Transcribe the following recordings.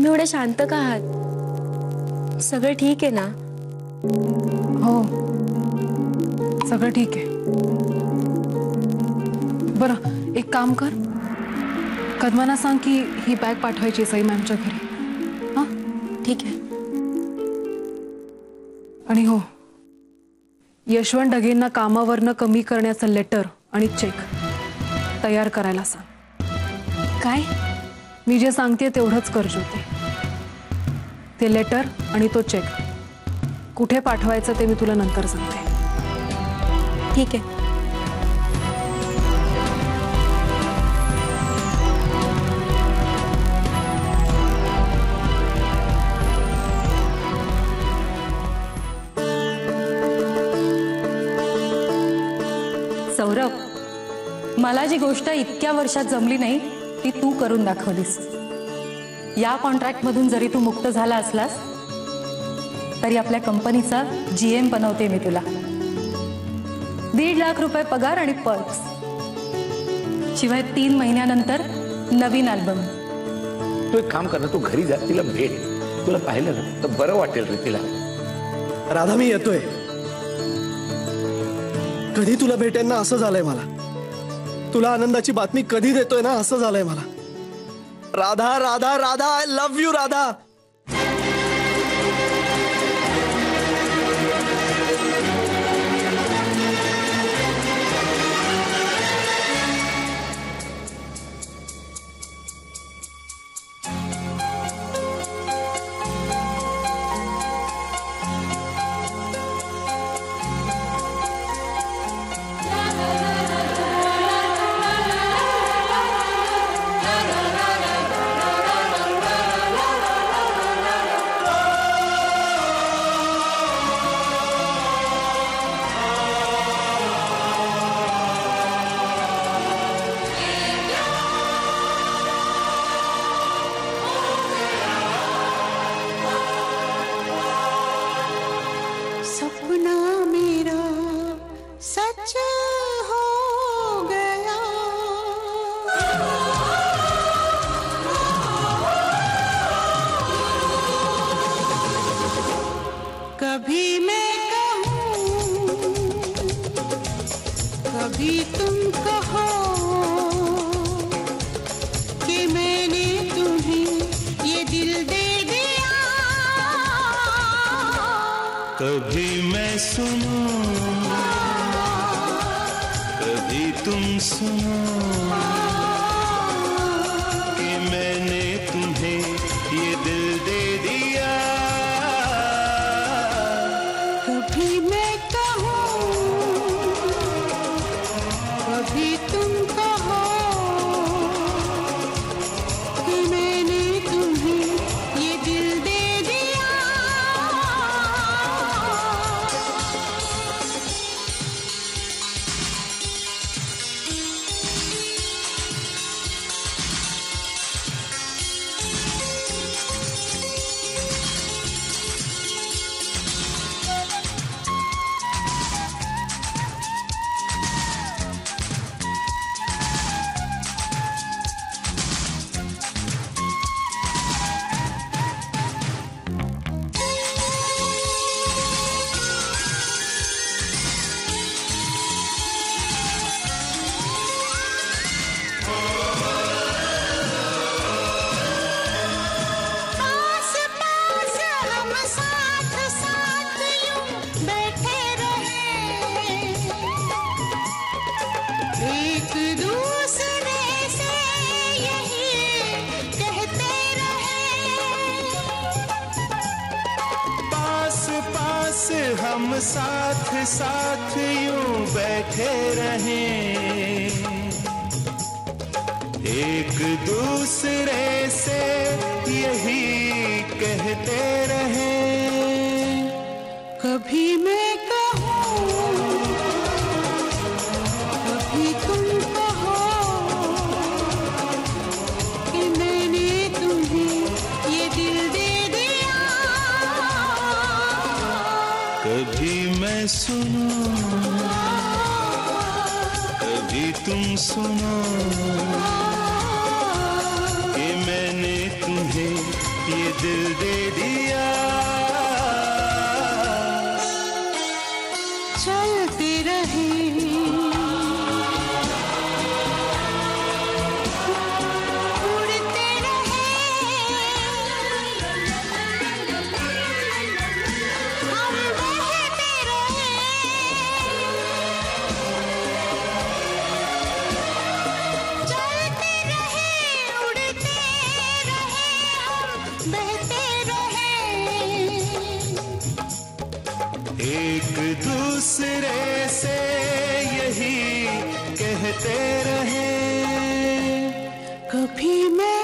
तुम्ही एवढे शांत का आहात? सगळं ठीक आहे ना? हो. सगळं ठीक आहे. बरं एक काम कर. कदमाना सांग की ही बॅग पाठवायची सई मॅमच्या घरी. हां? ठीक आहे. आणि हो. यशवंत ढगेंना कामावरनं कमी करण्याचं लेटर आणि चेक तयार करायला सांग. काय? मी जे सांगते तेवढंच कर ज्योती. ते लेटर आणि तो चेक कुठे पाठवायचं ते मी तुला नंतर सांगते. ठीक आहे. सौरभ मला जी गोष्ट इतक्या वर्षात जमली नाही ती तू करून दाखवलीस. या कॉन्ट्रॅक्टमधून जरी तू मुक्त झाला असलास तरी आपल्या कंपनीचा जी एम बनवते मी तुला. दीड लाख रुपये पगार आणि पर्क्स शिवाय तीन महिन्यानंतर नवीन अल्बम तू एक काम कर ना तू घरी जा तिला भेट. तुला पाहिलं ना तर बरं वाटेल रे तिला. राधा मी येतोय. कधी तुला भेटेन ना असं झालंय मला. तुला आनंदाची बातमी कधी देतोय ना असं झालंय मला. Radha Radha Radha I love you Radha. कभी मैं सुनो कभी तुम सुनो। साथ साथ यूं बैठे रहें। एक दूसरे ये तुम सुनो कि मैंने तुम्हें ये दिल दे दिया। एक दूसरे से यही कहते रहे। कभी मैं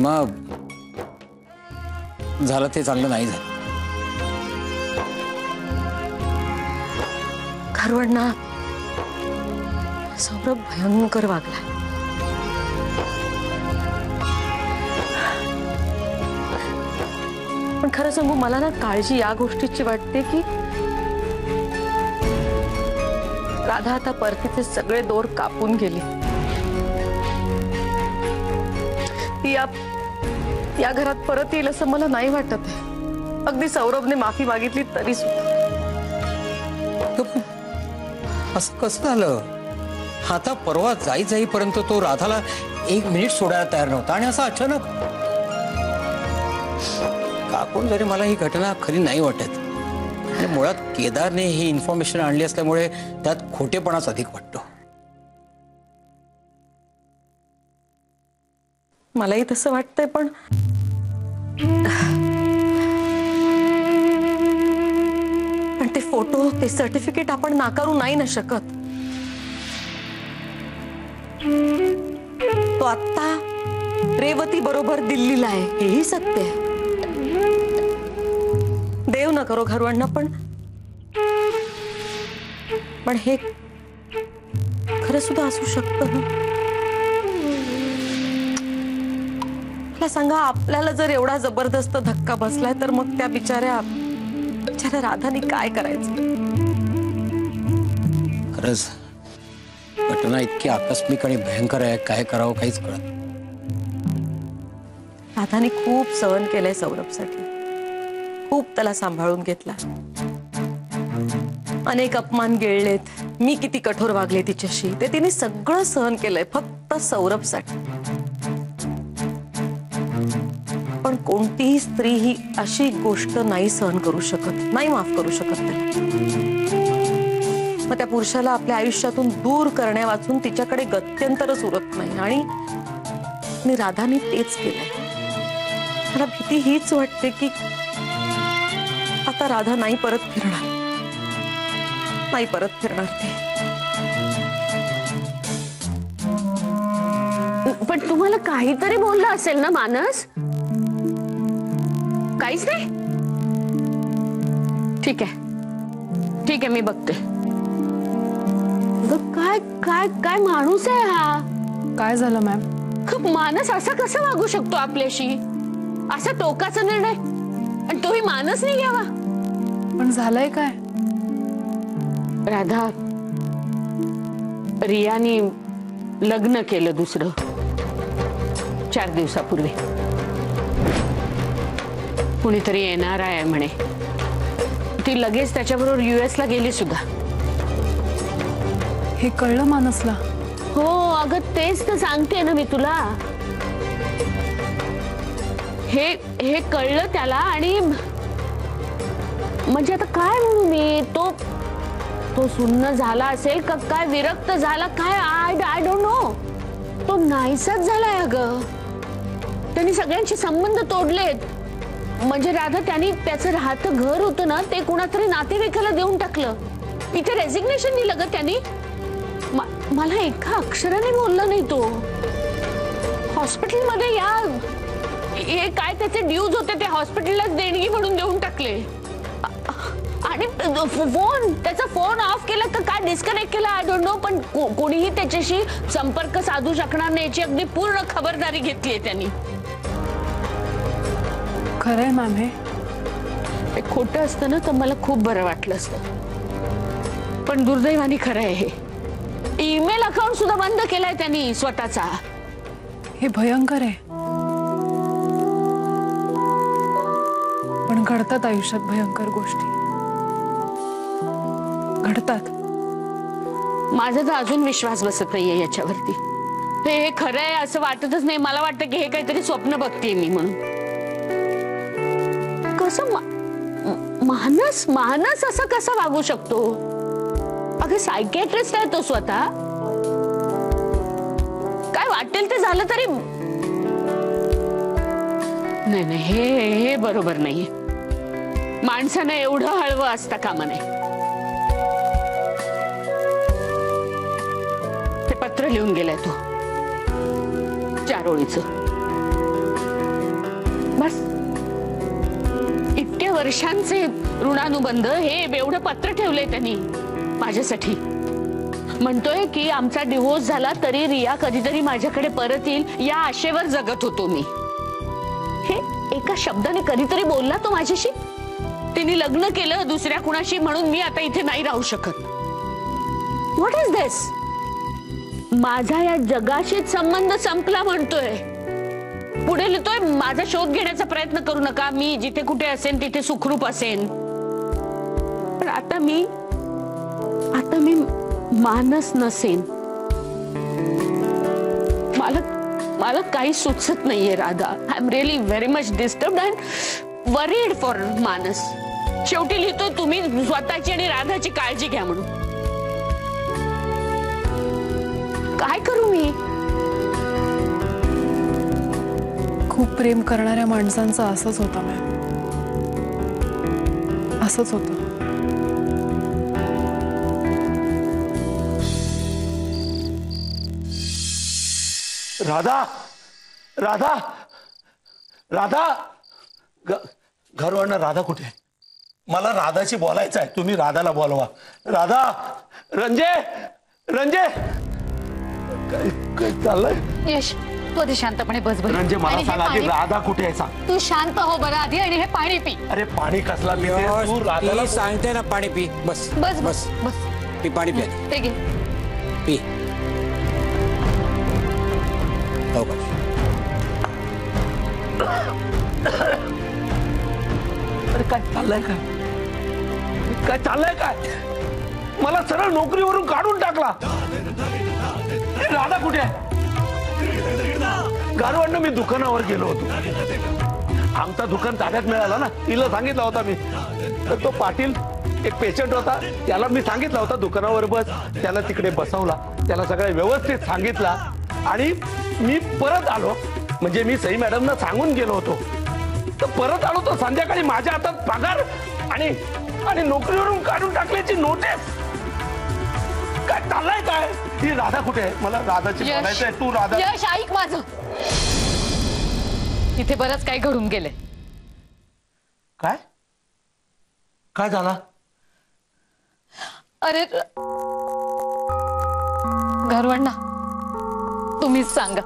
सीमा झालं ते चांगलं सौरभ भयंकर वागला. पण खरं सांगू ना काळजी या गोष्टीची वाटते की राधा आता परतीचे सगळे दोर कापून गेली. या घरात परत येईल असं मला नाही वाटत आहे. अगदी सौरभने माफी मागितली तरी सुद्धा. असं कसं झालं? आता परवा जाई जाईपर्यंत तो राधाला एक मिनिट सोडायला तयार नव्हता आणि असं अचानक काकून जरी मला ही घटना खरी नाही वाटत आणि मुळात केदारने ही इन्फॉर्मेशन आणली असल्यामुळे त्यात खोटेपणाच अधिक वाटतो. मलाही तसं वाटतंय पण पण ते फोटो ते सर्टिफिकेट आपण नाकारू नाही ना शकत. तो आत्ता रेवती बरोबर दिल्लीला आहे हेही सत्य आहे. देव न करो घरवांना पण. पण हे खरं सुद्धा असू शकतं ना? मला सांगा आपल्याला जर एवढा जबरदस्त धक्का बसलाय तर मग त्या बिचाऱ्या बिचाऱ्या राधानी काय करायचं? खरंच घटना इतकी आकस्मिक आणि भयंकर आहे काय करावं काहीच कळत. राधाने खूप सहन केलंय सौरभसाठी. खूप त्याला सांभाळून घेतला. अनेक अपमान गिळलेत मी किती कठोर वागले तिच्याशी. ते तिने सगळं सहन केलंय फक्त सौरभसाठी. पण कोणतीही स्त्री ही अशी गोष्ट नाही सहन करू शकत नाही माफ करू शकत नाही मग त्या पुरुषाला आपल्या आयुष्यातून दूर करण्या वाचून तिच्याकडे गत्यंतरच उरत नाही आणि आणि राधाने तेच केलंय. मला भीती हीच वाटते की आता राधा नाही परत फिरणार. नाही परत फिरणार ते. पण तुम्हाला काहीतरी बोललं असेल ना मानस? काहीच नाही ठीक आहे. ठीक आहे मी बघते. काय काय काय माणूस आहे हा? काय झालं मॅम खूप मानस असा कसा वागू शकतो आपल्याशी? असा टोकाचा निर्णय? आणि तोही मानस नाही घ्यावा. पण झालंय काय? राधा रियानी लग्न केलं दुसरं. चार दिवसापूर्वी. कुणीतरी येणार आहे म्हणे. ती लगेच त्याच्याबरोबर युएस ला गेली सुद्धा. हे कळलं मानसला. हो अगं तेच तर सांगते ना मी तुला. हे हे कळलं त्याला आणि म्हणजे आता काय म्हणू मी? तो तो सुन्न झाला असेल का काय? विरक्त झाला काय? आय आय डोंट नो तो नाहीसाच झालाय अगं. त्यांनी सगळ्यांशी संबंध तोडलेत. म्हणजे राधा त्यांनी त्याचं राहतं घर होतं ना ते कुणातरी नातेवाईकाला देऊन टाकलं. इथे रेजिग्नेशन दिलं ग त्यांनी मला एका अक्षराने बोलला नाही तो. हॉस्पिटलमध्ये या हे काय त्याचे ड्यूज होते ते हॉस्पिटलला देणगी म्हणून देऊन टाकले. आणि फोन त्याचा फोन ऑफ केला का काय डिस्कनेक्ट केला? आय डोंट नो पण कोणीही त्याच्याशी संपर्क साधू शकणार नाही याची अगदी पूर्ण खबरदारी घेतली आहे त्यांनी. खरंय मॅम हे? हे खोटं असतं ना तर मला खूप बरं वाटलं असतं. पण दुर्दैवाने खरं आहे हे. ईमेल अकाउंट सुद्धा बंद केलाय त्यांनी स्वतःचा. हे भयंकर आहे. पण घडतात आयुष्यात भयंकर गोष्टी. घडतात. माझा तर अजून विश्वास बसत नाहीये याच्यावरती. हे हे खरं आहे असं वाटतच नाही. मला वाटतं की हे काहीतरी स्वप्न बघते मी म्हणून. कसं मानस मानस असं कसं वागू शकतो? अगं सायकेट्रिस्ट आहे तो स्वतः. काय वाटेल ते झालं तरी नाही नाही हे हे बरोबर नाही माणसानं एवढं हळवं असता कामा नाही ते पत्र लिहून गेलाय तो. चार ओळीचं वर्षांचे ऋणानुबंध हे एवढं पत्र ठेवलंय त्यांनी माझ्यासाठी. म्हणतोय की आमचा डिवोर्स झाला तरी रिया कधीतरी माझ्याकडे परत येईल या आशेवर जगत होतो मी. हे एका शब्दाने कधीतरी बोलला तो माझ्याशी? तिने लग्न केलं दुसऱ्या कुणाशी म्हणून मी आता इथे नाही राहू शकत. व्हॉट इज दिस माझा या जगाशी संबंध संपला म्हणतोय. पुढे लिहितोय माझा शोध घेण्याचा प्रयत्न करू नका. मी जिथे कुठे असेन तिथे सुखरूप असेन. पण आता मी आता मी मानस नसेन. मला मला काही सुचत नाहीये Radha. I am really very much disturb and worried for Manas. शेवटी लिहितोय तुम्ही स्वतःची आणि राधाची काळजी घ्या म्हणून. काय करू मी? खूप प्रेम करणाऱ्या माणसांचं असंच होतं मॅम असंच होतं. राधा! राधा! राधा! ग- घरवरनं राधा कुठे? आहे? मला राधाशी बोलायचं आहे. तुम्ही राधाला बोलवा. राधा! रंजे! रंजे! काय काय चाललंय? यश तू आधी शांतपणे बस बरं रंजे मला आणि हे सांग आधी पाणी- राधा कुठे आहे सांग. तू शांत हो बरं आधी आणि हे पाणी पी. अरे पाणी कसला पिते तू? राधाला ती सांगते ना पाणी पी. बस बस बस बस. बस. पी पाणी पी. ते घे. पी. हो का अरे काय चाललंय काय? काय चाललंय काय? मला सरळ नोकरीवरून काढून टाकला. अरे राधा कुठे आहे? गारवडनं मी दुकानावर गेलो होतो. आमचा दुकान ताब्यात मिळाला ना. तिला सांगितला होता मी. तर तो पाटील एक पेशंट होता. त्याला मी सांगितला होता दुकानावर बस. त्याला तिकडे बसवला. त्याला सगळं व्यवस्थित सांगितला. आणि मी परत आलो. म्हणजे मी सई मॅडमना सांगून गेलो होतो. तर परत आलो तर संध्याकाळी माझ्या हातात पगार आणि आणि नोकरीवरून काढून टाकल्याची नोटीस काय चाललंय काय? ही राधा कुठे आहे? मला राधाची बोलायचं तू राधा. यश ऐक माझं. इथे बरंच काही घडून गेले काय? काय झाला? अरे घरवंडा तुम्हीच सांगा.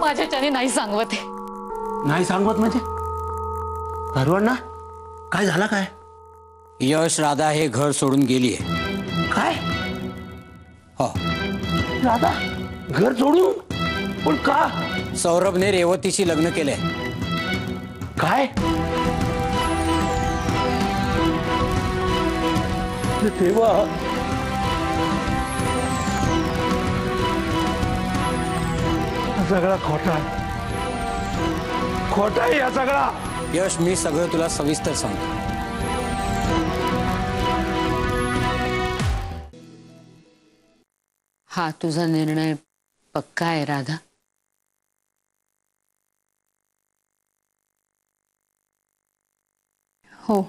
माझ्याच्याने नाही सांगवत आहे नाही सांगत म्हणजे? ना काय झाला काय? यश राधा हे घर सोडून गेली आहे. काय? हो. राधा घर सोडून? पण का? सौरभने रेवतीशी लग्न केलंय काय? तेव्हा सगळा खोटा. खोटा आहे या सगळा. यश मी सगळं तुला सविस्तर सांगतो. हा तुझा निर्णय पक्का आहे राधा. हो.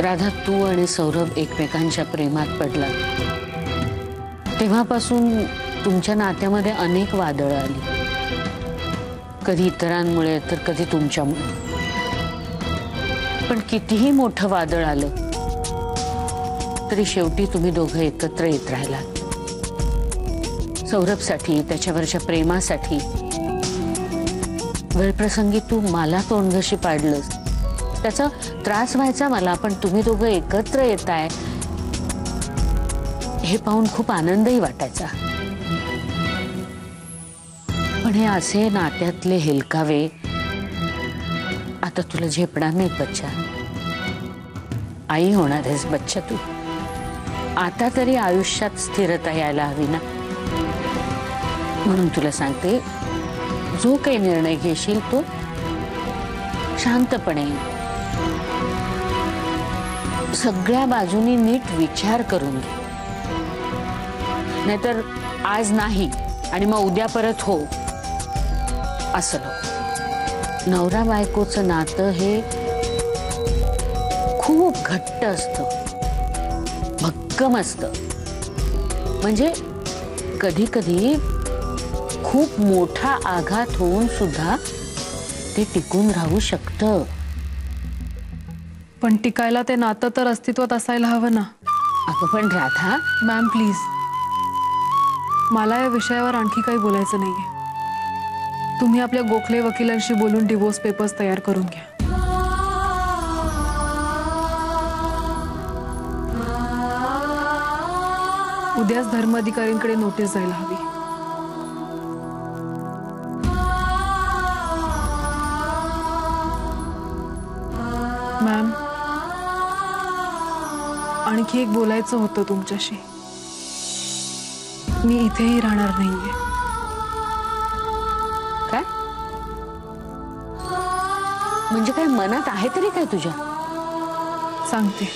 राधा तू आणि सौरभ एकमेकांच्या प्रेमात पडला. तेव्हापासून तुमच्या नात्यामध्ये अनेक वादळं आली. कधी इतरांमुळे तर कधी तुमच्यामुळे. पण कितीही मोठं वादळ आलं तरी शेवटी तुम्ही दोघं एकत्र येत राहिलात. सौरभसाठी त्याच्यावरच्या प्रेमासाठी वेळप्रसंगी तू मला तोंडघशी पाडलंस. त्याचा त्रास व्हायचा मला पण तुम्ही दोघं एकत्र येताय. हे पाहून खूप आनंदही वाटायचा. पण हे असे नात्यातले हेलकावे आता तुला झेपणार नाहीत बच्चा. आई होणार आहेस बच्चा तू. आता तरी आयुष्यात स्थिरता यायला हवी ना. म्हणून तुला सांगते जो काही निर्णय घेशील तो शांतपणे सगळ्या बाजूनी नीट विचार करून घे. नाहीतर आज नाही आणि मग उद्या परत हो. असं नवरा बायकोचं नातं हे खूप घट्ट असतं. भक्कम असतं. म्हणजे कधी कधी खूप मोठा आघात होऊन सुद्धा ते टिकून राहू शकतं. पण टिकायला ते नातं तर अस्तित्वात असायला हवं ना. अगं पण राधा. मॅम प्लीज मला या विषयावर आणखी काही बोलायचं नाहीये. तुम्ही आपल्या गोखले वकिलांशी बोलून डिवोर्स पेपर्स तयार करून घ्या. उद्याच धर्माधिकारींकडे नोटीस जायला हवी. आणखी एक बोलायचं होतं तुमच्याशी. मी इथेही राहणार नाहीये. काय? म्हणजे काय मनात आहे तरी काय तुझ्या? सांगते.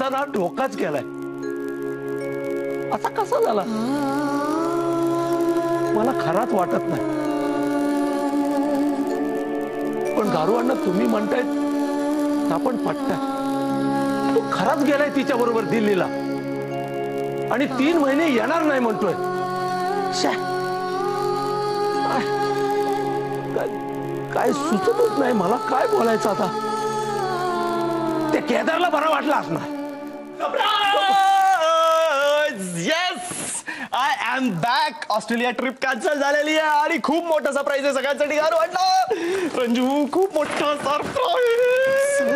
माझा ना डोकाच गेलाय. असा कसा झाला? मला खराच वाटत नाही. पण गारू अण्णा तुम्ही म्हणतायत आपण पटताय. तो खराच गेलाय तिच्या बरोबर दिल्लीला. आणि तीन महिने येणार नाही म्हणतोय. श्या. काय- काय- सुचतच नाही मला. काय बोलायचं आता? ते केदारला बरा वाटला असणार. Yes I am back Australia trip cancel झालेली आहे आणि खूप मोठा सरप्राईज आहे सगळ्यांसाठी. गारू वाटलं! रंजू खूप मोठा surprise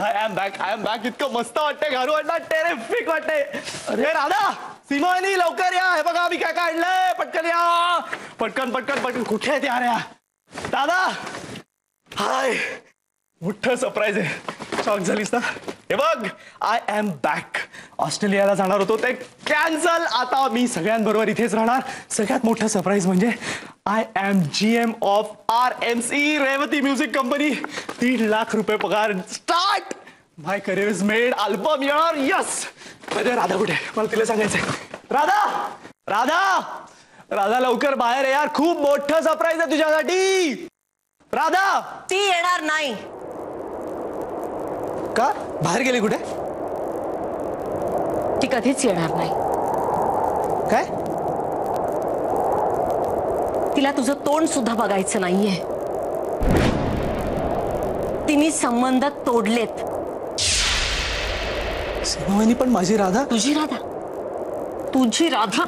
I am back I am back इतकं मस्त वाटतंय घालू वाटलं. टेरेफिक वाटतंय. अरे. राधा सीमानी लवकर या. हे बघा मी काय काढलंय? पटकन या. पटकन पटकन पटकन. कुठे आहेत यार या दादा! हाय! मोठं सरप्राईज आहे. शॉक झालीस ना? हे बघ आय एम बॅक ऑस्ट्रेलियाला जाणार होतो ते कॅन्सल आता मी सगळ्यांबरोबर इथेच राहणार. सगळ्यात मोठं सरप्राईज म्हणजे I am G M of R M C Revati music company दीड लाख रुपये पगार. Start my career is made album येणार यस म्हणजे राधा कुठे? मला तिला सांगायचंय. राधा! राधा! राधा लवकर बाहेर यार. खूप मोठं सरप्राईज आहे तुझ्यासाठी. राधा! ती येणार नाही. का? बाहेर गेली कुठे? ती कधीच येणार नाही. काय? तिला तुझं तोंड सुद्धा बघायचं नाहीये. तिने संबंध तोडलेत. सीमावाहिनी पण माझी राधा? तुझी राधा? तुझी राधा?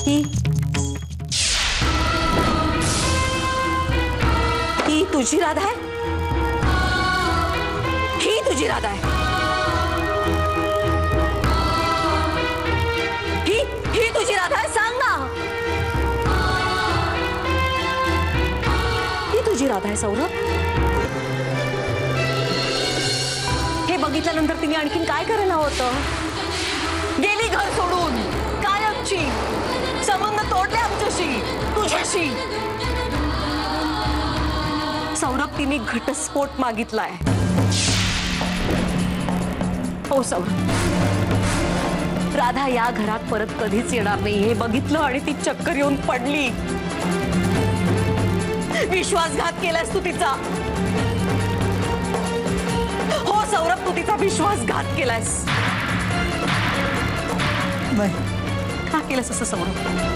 ही तुझी राधा आहे ही तुझी राधा आहे ही ही तुझी राधा आहे सांग ही तुझी राधा आहे सौरभ? हे बघितल्यानंतर तिने काय करायला गेली घर सोडून, कायमची, संबंध तोडले आमच्याशी, तुझ्याशी. सौरभ तिने घटस्फोट मागितलाय. हो सौरभ. राधा या घरात परत कधीच येणार नाही हे बघितलं आणि ती चक्कर येऊन पडली. विश्वासघात केलास तू तिचा. हो सौरभ तू तिचा विश्वासघात केलास का केलंस असं सौरभ?